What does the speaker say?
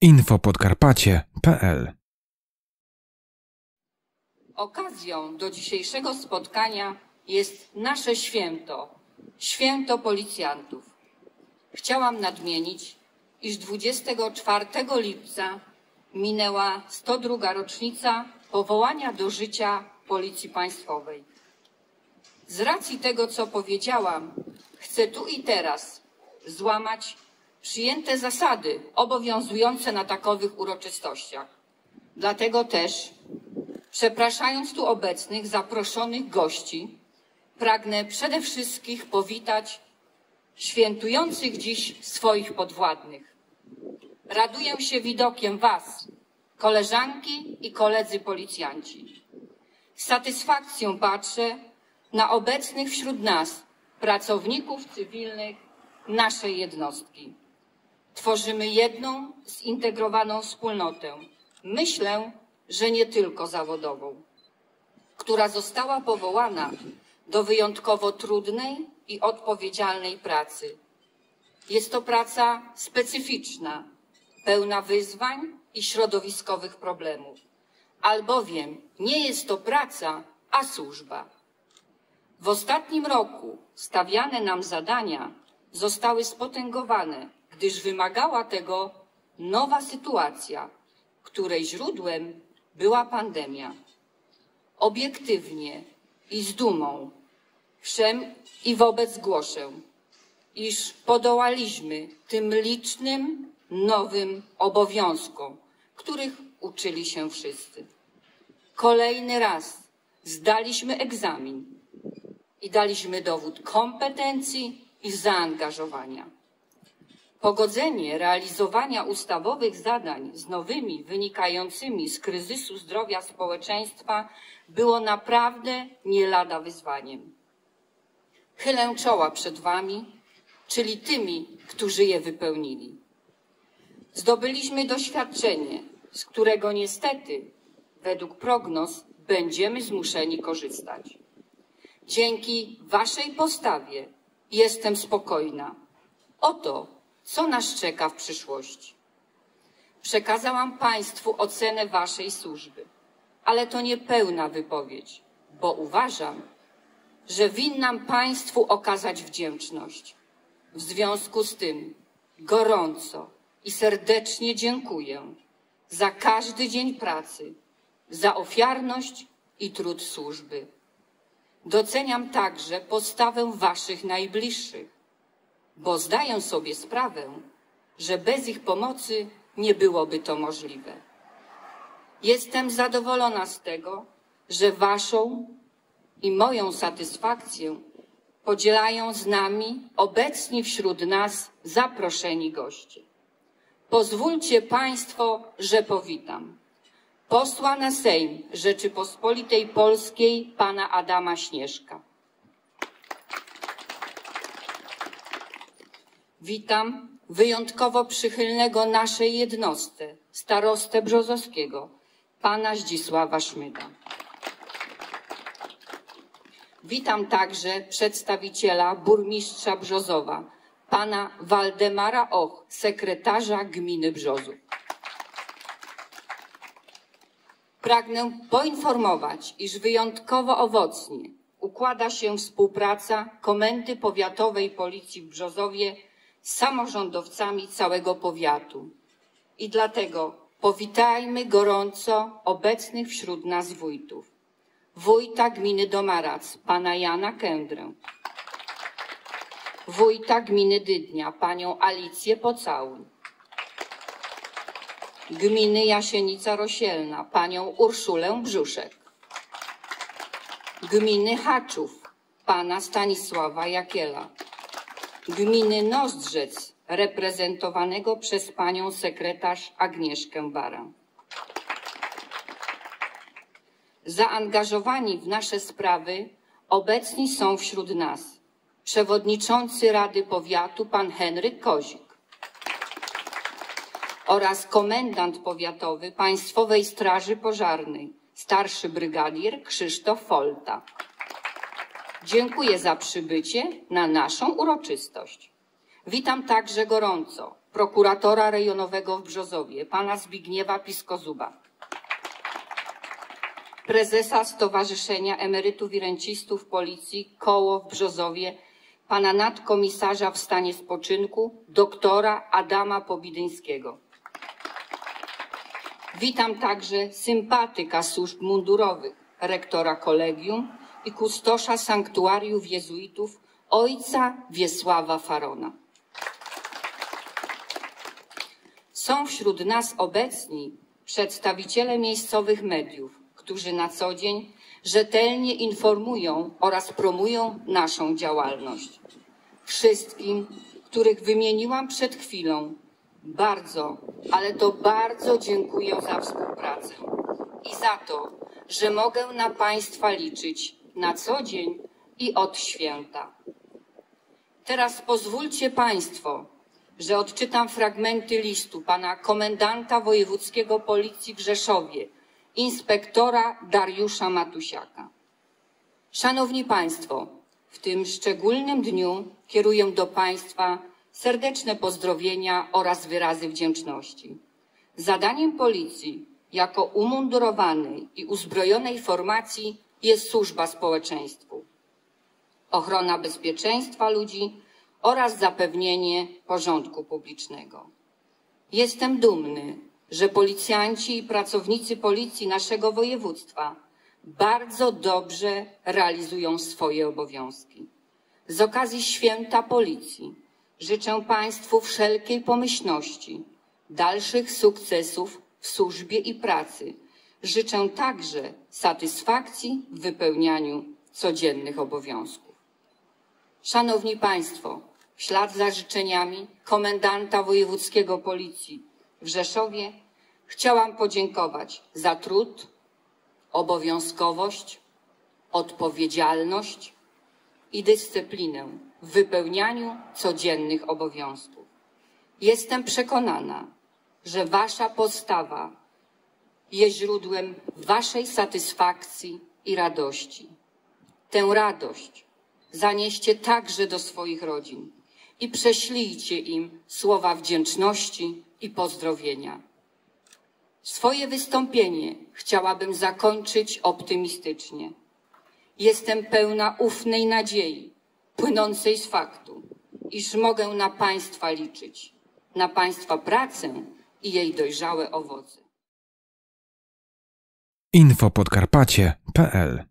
infopodkarpacie.pl Okazją do dzisiejszego spotkania jest nasze święto, święto policjantów. Chciałam nadmienić, iż 24 lipca minęła 102 rocznica powołania do życia Policji Państwowej. Z racji tego, co powiedziałam, chcę tu i teraz złamać przyjęte zasady obowiązujące na takowych uroczystościach. Dlatego też, przepraszając tu obecnych zaproszonych gości, pragnę przede wszystkim powitać świętujących dziś swoich podwładnych. Raduję się widokiem Was, koleżanki i koledzy policjanci. Z satysfakcją patrzę na obecnych wśród nas pracowników cywilnych naszej jednostki. Tworzymy jedną, zintegrowaną wspólnotę. Myślę, że nie tylko zawodową, która została powołana do wyjątkowo trudnej i odpowiedzialnej pracy. Jest to praca specyficzna, pełna wyzwań i środowiskowych problemów, albowiem nie jest to praca, a służba. W ostatnim roku stawiane nam zadania zostały spotęgowane, gdyż wymagała tego nowa sytuacja, której źródłem była pandemia. Obiektywnie i z dumą wszem i wobec głoszę, iż podołaliśmy tym licznym, nowym obowiązkom, których uczyli się wszyscy. Kolejny raz zdaliśmy egzamin i daliśmy dowód kompetencji i zaangażowania. Pogodzenie realizowania ustawowych zadań z nowymi wynikającymi z kryzysu zdrowia społeczeństwa było naprawdę nie lada wyzwaniem. Chylę czoła przed Wami, czyli tymi, którzy je wypełnili. Zdobyliśmy doświadczenie, z którego niestety, według prognoz, będziemy zmuszeni korzystać. Dzięki Waszej postawie jestem spokojna. Oto, co nas czeka w przyszłości. Przekazałam Państwu ocenę Waszej służby, ale to nie pełna wypowiedź, bo uważam, że winnam Państwu okazać wdzięczność. W związku z tym gorąco i serdecznie dziękuję za każdy dzień pracy, za ofiarność i trud służby. Doceniam także postawę Waszych najbliższych, bo zdaję sobie sprawę, że bez ich pomocy nie byłoby to możliwe. Jestem zadowolona z tego, że Waszą i moją satysfakcję podzielają z nami obecni wśród nas zaproszeni goście. Pozwólcie Państwo, że powitam posła na Sejm Rzeczypospolitej Polskiej pana Adama Śnieżka. Witam wyjątkowo przychylnego naszej jednostce, starostę Brzozowskiego, pana Zdzisława Szmyda. Witam także przedstawiciela burmistrza Brzozowa, pana Waldemara Och, sekretarza gminy Brzozów. Pragnę poinformować, iż wyjątkowo owocnie układa się współpraca Komendy Powiatowej Policji w Brzozowie samorządowcami całego powiatu. I dlatego powitajmy gorąco obecnych wśród nas wójtów. Wójta gminy Domarac, pana Jana Kędrę. Wójta gminy Dydnia, panią Alicję Pocałuń gminy Jasienica Rosielna, panią Urszulę Brzuszek, gminy Haczów, pana Stanisława Jakiela, gminy Nozdrzec, reprezentowanego przez panią sekretarz Agnieszkę Bara. Zaangażowani w nasze sprawy obecni są wśród nas przewodniczący Rady Powiatu pan Henryk Kozik, oraz komendant powiatowy Państwowej Straży Pożarnej, starszy brygadier Krzysztof Folta. Dziękuję za przybycie na naszą uroczystość. Witam także gorąco prokuratora rejonowego w Brzozowie, pana Zbigniewa Piskozuba, prezesa Stowarzyszenia Emerytów i Rencistów Policji Koło w Brzozowie, pana nadkomisarza w stanie spoczynku, doktora Adama Pobidyńskiego. Witam także sympatyka służb mundurowych, rektora kolegium i kustosza sanktuariów jezuitów, ojca Wiesława Farona. Są wśród nas obecni przedstawiciele miejscowych mediów, którzy na co dzień rzetelnie informują oraz promują naszą działalność. Wszystkim, których wymieniłam przed chwilą, bardzo, ale to bardzo dziękuję za współpracę i za to, że mogę na Państwa liczyć na co dzień i od święta. Teraz pozwólcie Państwo, że odczytam fragmenty listu pana komendanta wojewódzkiego policji w Rzeszowie, inspektora Dariusza Matusiaka. Szanowni Państwo, w tym szczególnym dniu kieruję do Państwa serdeczne pozdrowienia oraz wyrazy wdzięczności. Zadaniem policji jako umundurowanej i uzbrojonej formacji jest służba społeczeństwu, ochrona bezpieczeństwa ludzi oraz zapewnienie porządku publicznego. Jestem dumny, że policjanci i pracownicy policji naszego województwa bardzo dobrze realizują swoje obowiązki. Z okazji święta policji życzę Państwu wszelkiej pomyślności, dalszych sukcesów w służbie i pracy. Życzę także satysfakcji w wypełnianiu codziennych obowiązków. Szanowni Państwo, w ślad za życzeniami komendanta wojewódzkiego policji w Rzeszowie chciałam podziękować za trud, obowiązkowość, odpowiedzialność i dyscyplinę w wypełnianiu codziennych obowiązków. Jestem przekonana, że Wasza postawa jest źródłem Waszej satysfakcji i radości. Tę radość zanieście także do swoich rodzin i prześlijcie im słowa wdzięczności i pozdrowienia. Swoje wystąpienie chciałabym zakończyć optymistycznie. Jestem pełna ufnej nadziei, płynącej z faktu, iż mogę na Państwa liczyć, na Państwa pracę i jej dojrzałe owoce. infopodkarpacie.pl